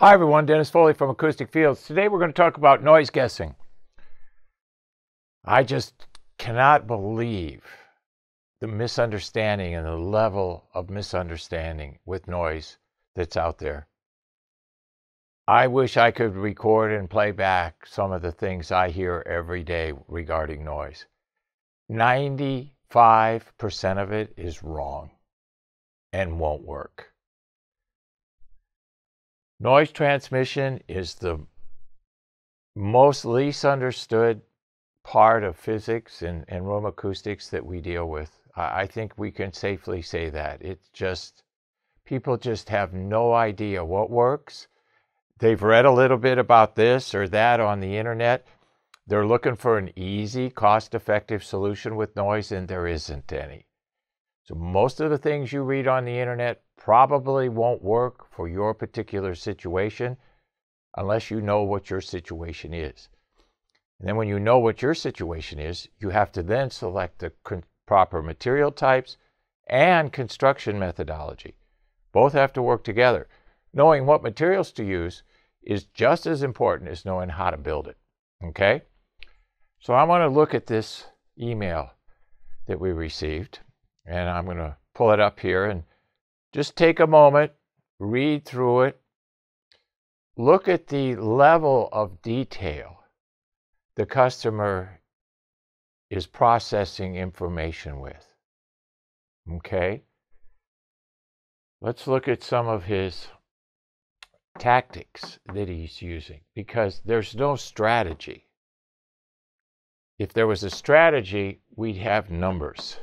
Hi, everyone. Dennis Foley from Acoustic Fields. Today we're going to talk about noise guessing. I just cannot believe the misunderstanding and the level of misunderstanding with noise that's out there. I wish I could record and play back some of the things I hear every day regarding noise. 95% of it is wrong and won't work. Noise transmission is the most least understood part of physics and, and room acoustics that we deal with. I, I think we can safely say that. It's just, people just have no idea what works. They've read a little bit about this or that on the internet. They're looking for an easy, cost effective solution with noise, and there isn't any. So, most of the things you read on the internet probably won't work for your particular situation unless you know what your situation is. And then, when you know what your situation is, you have to then select the proper material types and construction methodology. Both have to work together. Knowing what materials to use is just as important as knowing how to build it. Okay? So I want to look at this email that we received, and I'm going to pull it up here and just take a moment, read through it, look at the level of detail the customer is processing information with. Okay? Let's look at some of his tactics that he's using because there's no strategy. If there was a strategy, we'd have numbers.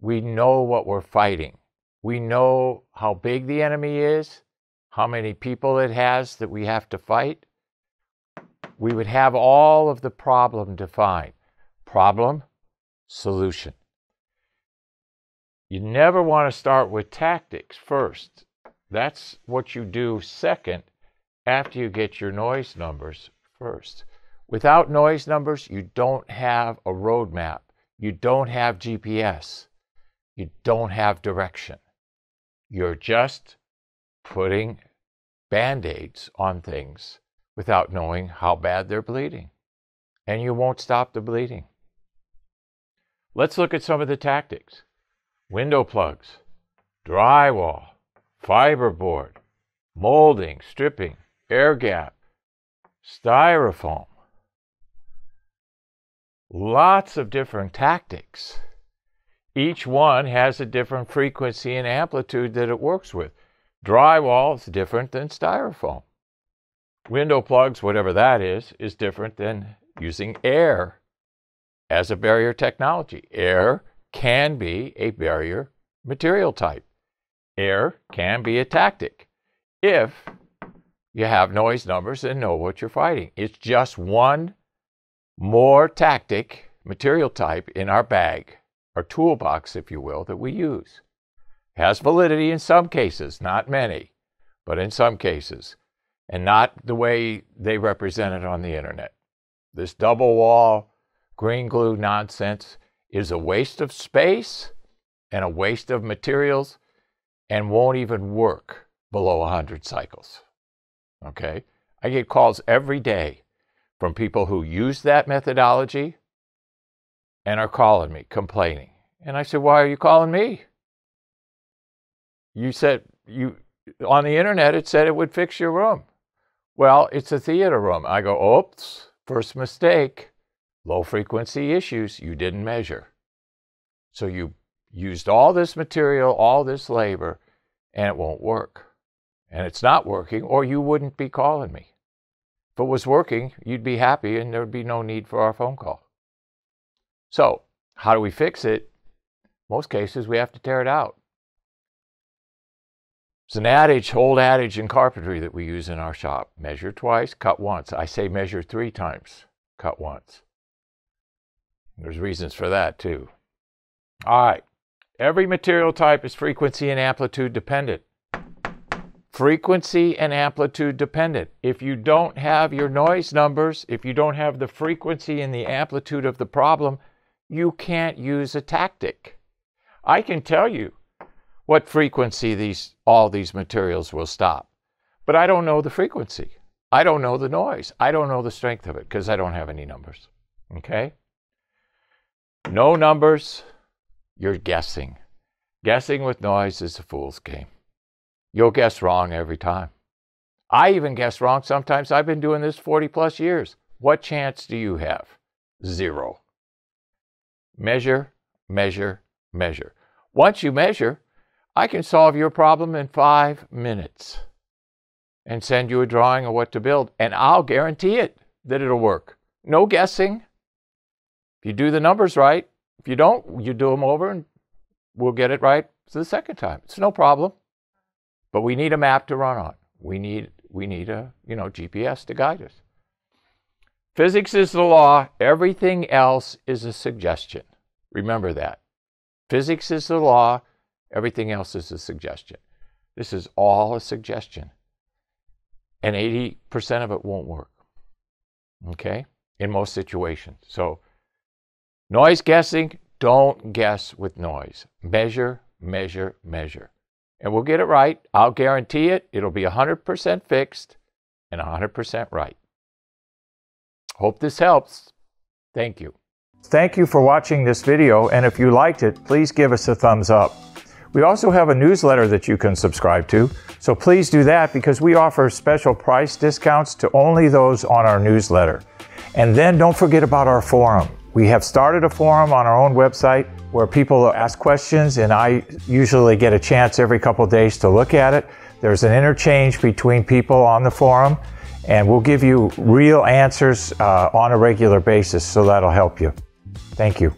We know what we're fighting. We know how big the enemy is, how many people it has that we have to fight. We would have all of the problem defined problem, solution. You never want to start with tactics first. That's what you do second after you get your noise numbers first. Without noise numbers, you don't have a roadmap. You don't have GPS. You don't have direction. You're just putting band aids on things without knowing how bad they're bleeding. And you won't stop the bleeding. Let's look at some of the tactics window plugs, drywall, fiberboard, molding, stripping, air gap, styrofoam. Lots of different tactics each one has a different frequency and amplitude that it works with. Drywall is different than styrofoam. Window plugs, whatever that is, is different than using air as a barrier technology. Air can be a barrier material type. Air can be a tactic if you have noise numbers and know what you're fighting. It's just one more tactic material type in our bag our toolbox, if you will, that we use. Has validity in some cases, not many, but in some cases, and not the way they represent it on the internet. This double wall green glue nonsense is a waste of space and a waste of materials and won't even work below 100 cycles. Okay? I get calls every day from people who use that methodology and are calling me complaining. And I said, Why are you calling me? You said you on the internet it said it would fix your room. Well, it's a theater room. I go, oops, first mistake. Low frequency issues you didn't measure. So you used all this material, all this labor, and it won't work. And it's not working, or you wouldn't be calling me. If it was working, you'd be happy and there'd be no need for our phone call. So, how do we fix it? Most cases, we have to tear it out. It's an adage, old adage in carpentry that we use in our shop measure twice, cut once. I say measure three times, cut once. There's reasons for that too. All right. Every material type is frequency and amplitude dependent. Frequency and amplitude dependent. If you don't have your noise numbers, if you don't have the frequency and the amplitude of the problem, you can't use a tactic. I can tell you what frequency these all these materials will stop. but I don't know the frequency. I don't know the noise. I don't know the strength of it because I don't have any numbers. Okay? No numbers, you're guessing. Guessing with noise is a fool's game. You'll guess wrong every time. I even guess wrong sometimes. I've been doing this 40 plus years. What chance do you have? Zero. Measure, measure, measure. Once you measure, I can solve your problem in five minutes and send you a drawing of what to build, and I'll guarantee it that it'll work. No guessing. If you do the numbers right, if you don't, you do them over and we'll get it right the second time. It's no problem. But we need a map to run on. We need we need a, you know, GPS to guide us. Physics is the law, everything else is a suggestion. Remember that. Physics is the law, everything else is a suggestion. This is all a suggestion. And 80% of it won't work. Okay? In most situations. So, noise guessing, don't guess with noise. Measure, measure, measure. And we'll get it right. I'll guarantee it. It'll be 100% fixed and 100% right. Hope this helps. Thank you. Thank you for watching this video, and if you liked it, please give us a thumbs up. We also have a newsletter that you can subscribe to, so please do that because we offer special price discounts to only those on our newsletter. And then don't forget about our forum. We have started a forum on our own website where people ask questions, and I usually get a chance every couple days to look at it. There's an interchange between people on the forum, and we'll give you real answers uh, on a regular basis, so that'll help you. Thank you.